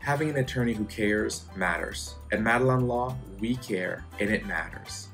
Having an attorney who cares matters. At Madelon Law, we care and it matters.